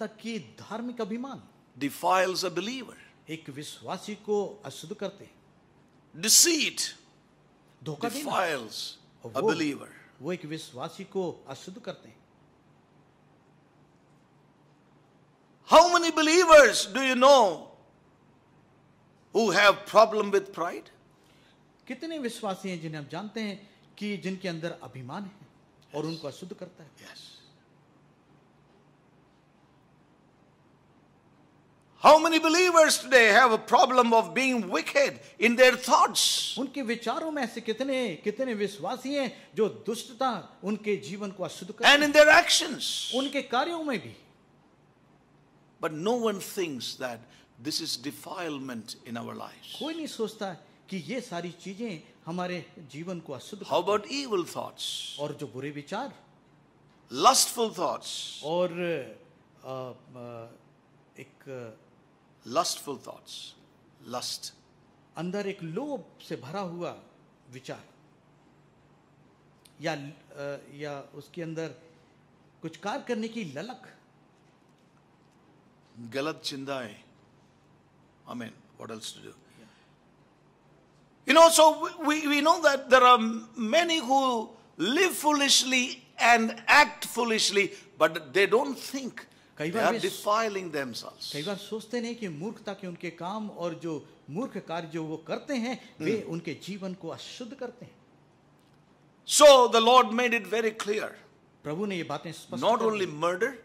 तक कि धार्मिक अभिमान defiles a believer. एक विश्वासी को अशुद्ध करते हैं। Deceit धोखा defiles और a वो, believer. वो एक विश्वासी को अशुद्ध करते हैं How many believers do you know who have problem with pride? कितने विश्वासी हैं जिन्हें आप जानते हैं कि जिनके अंदर अभिमान है और उनको अशुद्ध करता है Yes. How many believers today have a problem of being wicked in their thoughts? उनके विचारों में ऐसे कितने कितने विश्वासी हैं जो दुष्टता उनके जीवन को अशुद्ध करते and in their actions. उनके कार्यों में भी But no one thinks that this is defilement in our lives. कोई नहीं सोचता कि ये सारी चीज़ें हमारे जीवन को अशुद्ध How about evil thoughts? और जो बुरे विचार Lustful thoughts. और अ, अ, एक लस्टफुल थॉट्स लस्ट अंदर एक लोभ से भरा हुआ विचार। या या उसके अंदर कुछ कार्य करने की ललक। गलत चिंताएँ। I mean what else to do you know so we we know that there are many who live foolishly and act foolishly but they don't think कई बार डिफाइलिंग कई बार सोचते नहीं कि मूर्खता के उनके काम और जो मूर्ख कार्य जो वो करते हैं वे उनके जीवन को अशुद्ध करते हैं। So the Lord made it very clear प्रभु ने ये बातें स्पष्ट नॉट ओनली मर्डर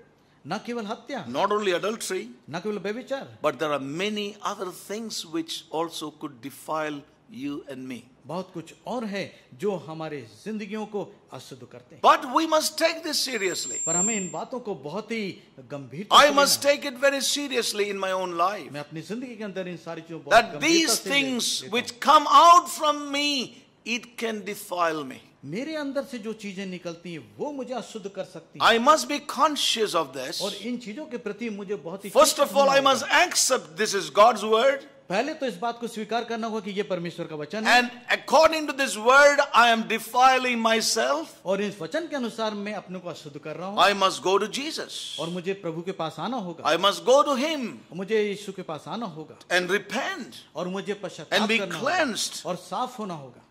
न केवल हत्या नॉट ओनली अडल्ट्री न केवल व्यभिचार but there are many other things which also could defile you and me. बहुत कुछ और है जो हमारे जिंदगियों को अशुद्ध करते हैं But we must take this seriously. पर हमें इन बातों को बहुत ही गंभीर I must take it very seriously in my own life. मैं अपनी जिंदगी के अंदर इन सारी चीजों को बहुत That गंभीरता these से ले- things लेता हूं। which come out from me, it can defile me. मेरे अंदर से जो चीजें निकलती हैं वो मुझे अशुद्ध कर सकती हैं I must be conscious of this. और इन चीजों के प्रति मुझे बहुत ही First चेतन of all, होना I होगा। must accept this is God's word. पहले तो इस बात को स्वीकार करना होगा कि ये परमेश्वर का वचन है। And according to this word I am defiling myself और इस वचन के अनुसार मैं अपने को अशुद्ध कर रहा हूँ। I must go to Jesus और मुझे प्रभु के पास आना होगा। I must go to him मुझे यीशु के पास आना होगा। एंड रिपेंट और मुझे पश्चाताप करना cleansed. और साफ़ होना होगा।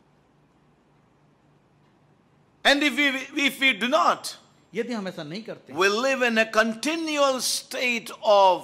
And if we if we do not यदि हम ऐसा नहीं करते will live in a continual state of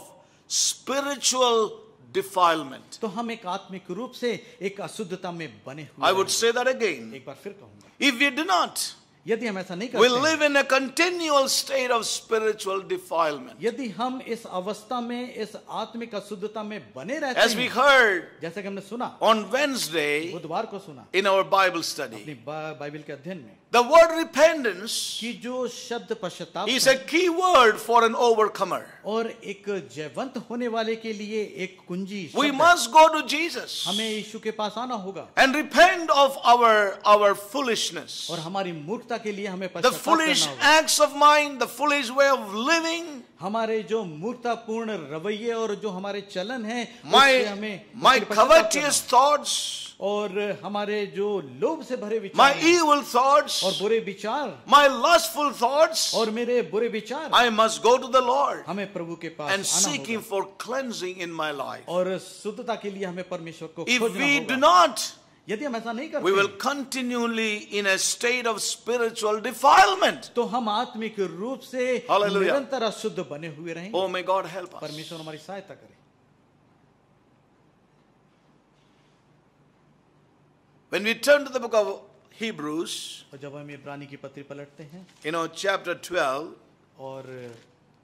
spiritual defilement. तो हम एक आत्मिक रूप से एक अशुद्धता में बने हुए I would say that again. एक बार फिर कहूँगा If we do not, यदि हम ऐसा नहीं करते हैं, live in a continual state of spiritual defilement. यदि हम इस अवस्था में इस आत्मिक अशुद्धता में बने रहते As we heard जैसे कि हमने सुना on Wednesday बुधवार को सुना in our Bible study, अपनी बाइबल के अध्ययन में the word repentance कि जो शब्द पश्चाताप is है, a key word for an overcomer. और एक जयवंत होने वाले के लिए एक कुंजी We शब्द है। must go to Jesus हमें यीशु के पास आना होगा and repent of our, our foolishness, और हमारी मूर्खता के लिए हमें the पश्चाताप foolish करना होगा acts of mind, the foolish way of living, हमारे जो मूर्खतापूर्ण रवैये और जो हमारे चलन हैं उससे my, हमें my उसके लिए पश्चाताप करना covetous thoughts, और हमारे जो लोभ से भरे विचार माय ईवल थॉट्स और बुरे विचार। माय लस्टफुल थॉट्स और मेरे बुरे विचार। I must go to the Lord हमें प्रभु के पास and seek him for cleansing in my life और शुद्धता के लिए हमें परमेश्वर को इफ़ वी डू नॉट यदि हम ऐसा नहीं करते we will continually in a state of spiritual defilement तो हम आत्मिक रूप से निरंतर अशुद्ध बने हुए रहेंगे। ओ मे गॉड हेल्प परमेश्वर हमारी सहायता करें। When we turn to the book of Hebrews, और जब हम इब्रानी की पत्री पलटते हैं you know, chapter 12, और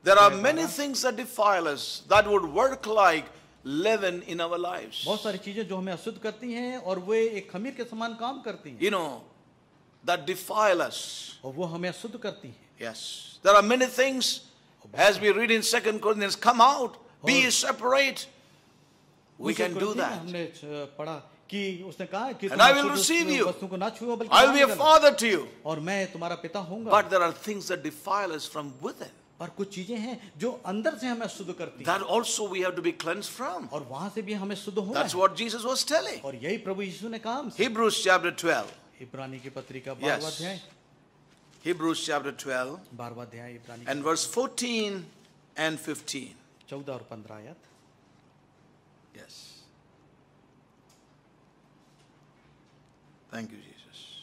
there are many things that defile us that would work like leaven in our lives. बहुत सारी चीजें जो हमें अशुद्ध करती हैं और वे एक खमीर के समान काम करती हैं You know, that defile us. और वो हमें अशुद्ध करती हैं Yes. There are many things, as we read in Second Corinthians, come out, be separate. We उस can do कुरिन्थी में that. हमने च- पढ़ा कि उसने कहा कि And I will receive you. वस्तु को ना छुओ बल्कि I'll be a father to you. और मैं तुम्हारा पिता होऊँगा But there are things that defile us from within. पर कुछ चीज़ें हैं जो अंदर से हमें शुद्ध करती हैं That also we have to be cleansed from. और वहाँ से भी हमें शुद्ध होना That's what Jesus was telling. और यही प्रभु यीशु ने कहा हमसे Hebrews chapter 12. इब्रानी की पत्री का Yes. अध्याय Hebrews chapter 12 बारहवां अध्याय इब्रानी and verse 14 and 15. चौदह और पंद्रह आयत Yes. Thank you, Jesus.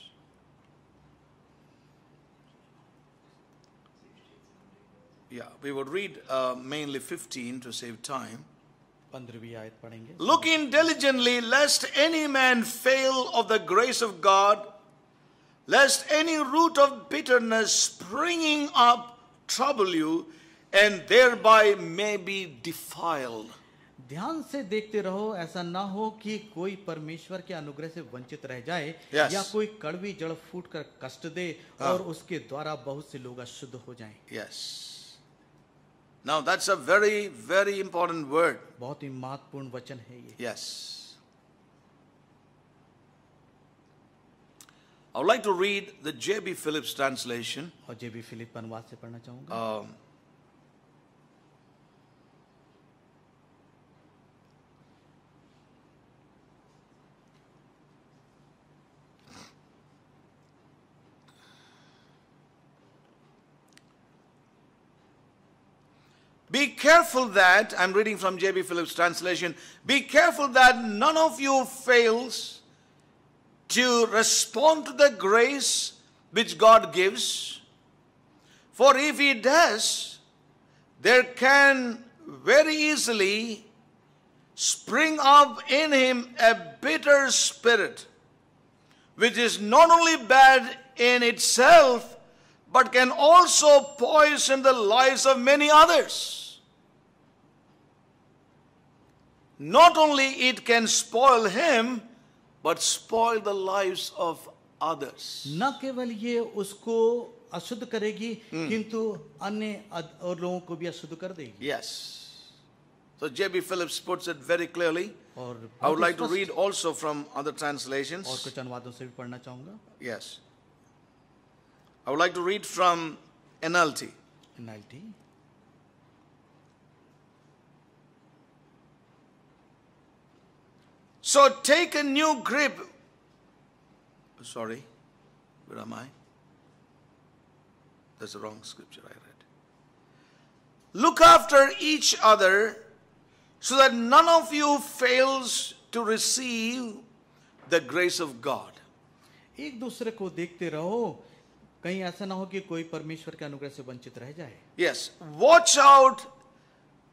Yeah, we would read uh, mainly 15 to save time. Looking diligently, lest any man fail of the grace of God, lest any root of bitterness springing up trouble you, and thereby may be defiled. ध्यान से देखते रहो ऐसा ना हो कि कोई परमेश्वर के अनुग्रह से वंचित रह जाए Yes. या कोई कड़वी जड़ फूट कर कष्ट दे और उसके द्वारा बहुत से लोग अशुद्ध हो जाएँ Yes. Now that's a very, very important word. बहुत ही महत्वपूर्ण वचन है ये Yes. I would like to read the J.B. Phillips translation. और जे बी फिलिप अनुवाद से पढ़ना चाहूँगा Um, Be careful that, I'm reading from J.B. Phillips' translation, be careful that none of you fails to respond to the grace which God gives. For if he does, there can very easily spring up in him a bitter spirit, which is not only bad in itself, but can also poison the lives of many others. Not only it can spoil him, but spoil the lives of others. न केवल ये उसको अशुद्ध करेगी किंतु अन्य अद- और लोगों को भी अशुद्ध कर देगी Yes. So J.B. Phillips puts it very clearly. और I would बहुत like to स्पष्ट read also from other और translations. कुछ अनुवादों से भी पढ़ना चाहूंगा Yes. I would like to read from NLT. NLT So take a new grip. Sorry, where am I? That's the wrong scripture I read. Look after each other so that none of you fails to receive the grace of God. एक दूसरे को देखते रहो कहीं ऐसा ना हो कि कोई परमेश्वर के अनुग्रह से वंचित रह जाए Yes, watch out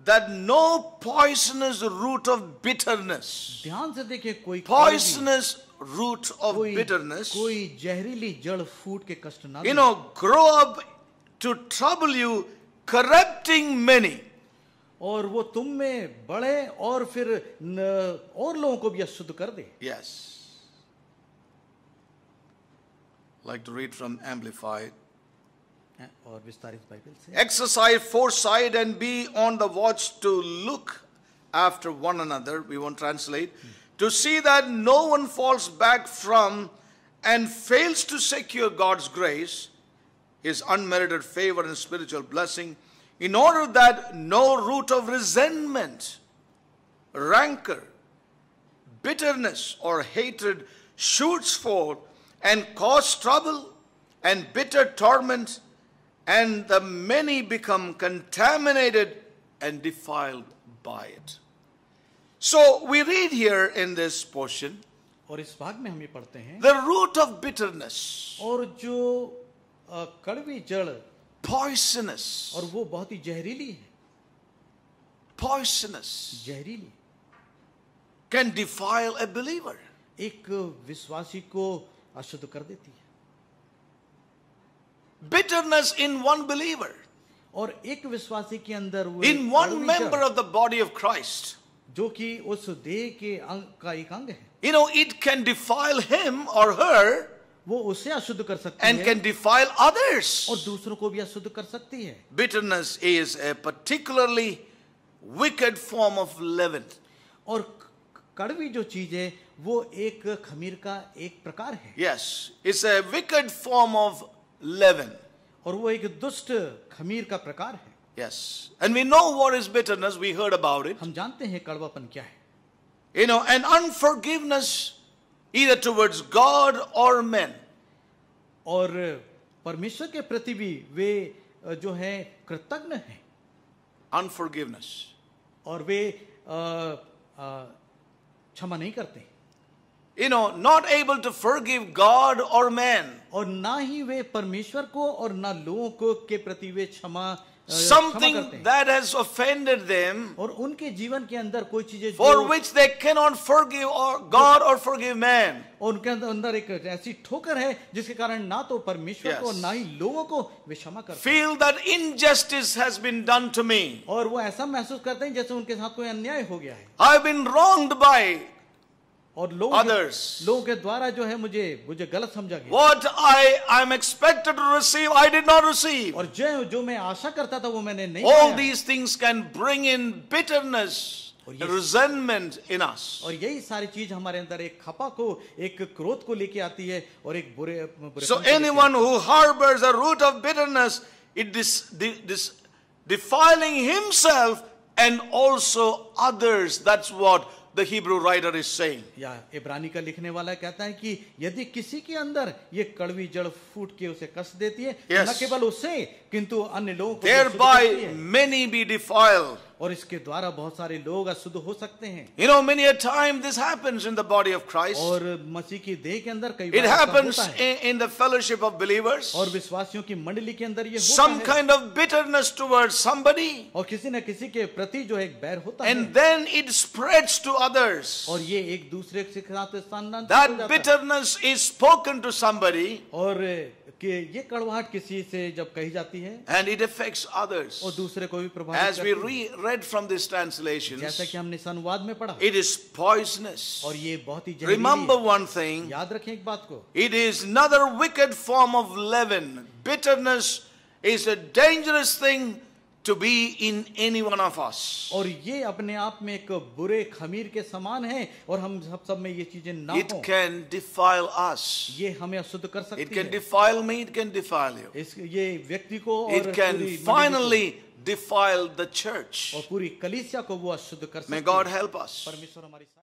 that no poisonous root of bitterness, ध्यान से देखिए कोई कड़वी- poisonous root of कोई bitterness, कोई जहरीली जड़ फूट के कष्ट ना you they. know, grow up to trouble you, corrupting many. और वो तुम में बढ़े और फिर न, और लोगों को भी अशुद्ध कर दे Yes. Like to read from Amplified. और विस्तारित बाइबल से Exercise foresight and be on the watch to look after one another. We won't translate. To see that no one falls back from and fails to secure God's grace, His unmerited favor and spiritual blessing, in order that no root of resentment, rancor, bitterness, or hatred shoots forth and cause trouble and bitter torment, and the many become contaminated and defiled by it. So we read here in this portion और इस भाग में हम ये पढ़ते हैं the root of bitterness, और जो अ, कड़वी जड़ poisonous, और वो बहुत ही जहरीली है poisonous, जहरीली can defile a believer. एक विश्वासी को अशुद्ध कर देती है Bitterness in one believer, और एक विश्वासी के अंदर वो in एक one कड़वी member जड़, of the body of Christ. जो कि उस देह के अंग का एक अंग है You know, it can defile him or her वो उसे अशुद्ध कर सकती and है can defile others. और दूसरों को भी अशुद्ध कर सकती है Bitterness is a particularly wicked form of leaven. और क- कड़वी जो चीज है वो एक खमीर का एक प्रकार है Yes, it's a wicked form of leaven. और वो एक दुष्ट खमीर का प्रकार है Yes. And we know what is bitterness, we heard about it. हम जानते हैं कड़वापन क्या है You know, and unforgiveness either towards God or men. और परमेश्वर के प्रति भी वे अ, जो है कृतज्ञ हैं Unforgiveness. और वे अ, अ, क्षमा नहीं करते You know, not able to forgive God or man. और ना ही वे परमेश्वर को और ना लोगों को के प्रति वे क्षमा अ, क्षमा Something करते हैं that has offended them और उनके जीवन के अंदर कोई चीजें for जो which they cannot forgive or God or forgive man. और उनके अंदर अंदर एक ऐसी ठोकर है जिसके कारण ना तो परमेश्वर को और Yes. ना ही लोगों को वे क्षमा करते हैं Feel that injustice has been done to me. और वो ऐसा महसूस करते हैं जैसे उनके साथ कोई अन्याय हो गया है I've been wronged by और लोग Others. लोगों के द्वारा जो है मुझे मुझे गलत समझा गया what I am expected to receive, I did not receive. और जो जो मैं आशा करता था वो मैंने नहीं All पाया। these things can bring in bitterness, और ये- resentment in us. और यही सारी चीज हमारे अंदर एक खपा को एक क्रोध को लेके आती है और एक बुरे बुरे So anyone who harbors a root of bitterness, it dis, di- dis, defiling himself and also others. That's what the Hebrew writer is saying. या इब्रानी का लिखने वाला कहता है कि यदि किसी के अंदर ये कड़वी जड़ फूट के उसे कष्ट देती है Yes. न केवल उसे किंतु अन्य लोगों को भी कष्ट देती है. Thereby many be defiled. और इसके द्वारा बहुत सारे लोग अशुद्ध हो सकते हैं। You know many a time this happens in the body of Christ और मसीह की देह के अंदर कई बार it happens in the fellowship of believers और विश्वासियों की मंडली के अंदर ये some kind of bitterness towards somebody और किसी न किसी के प्रति जो एक बैर होता है and then it spreads to others और ये एक दूसरे के साथ स्थानांतरित हो जाता है। That bitterness is spoken to somebody और कि ये कड़वाहट किसी से जब कही जाती है and it affects और others. दूसरे को भी प्रभावित As we करती है re- read from these जैसा translations, कि हमने इस अनुवाद में पढ़ा it is poisonous. और ये बहुत ही जहरीली Remember है। one thing याद रखें एक बात को it is another wicked form of leaven. Bitterness is a dangerous thing to be in any one of us. और ये अपने आप में एक बुरे खमीर के समान है और हम सब सब में ये चीजें ना It हो can defile us. ये हमें अशुद्ध कर It सकती can है defile me, it can defile you. इस ये व्यक्ति को और It पूरी can मंडली को finally defile the church. और पूरी कलीसिया को वो अशुद्ध कर May सकती God है help us. परमेश्वर हमारी साथ-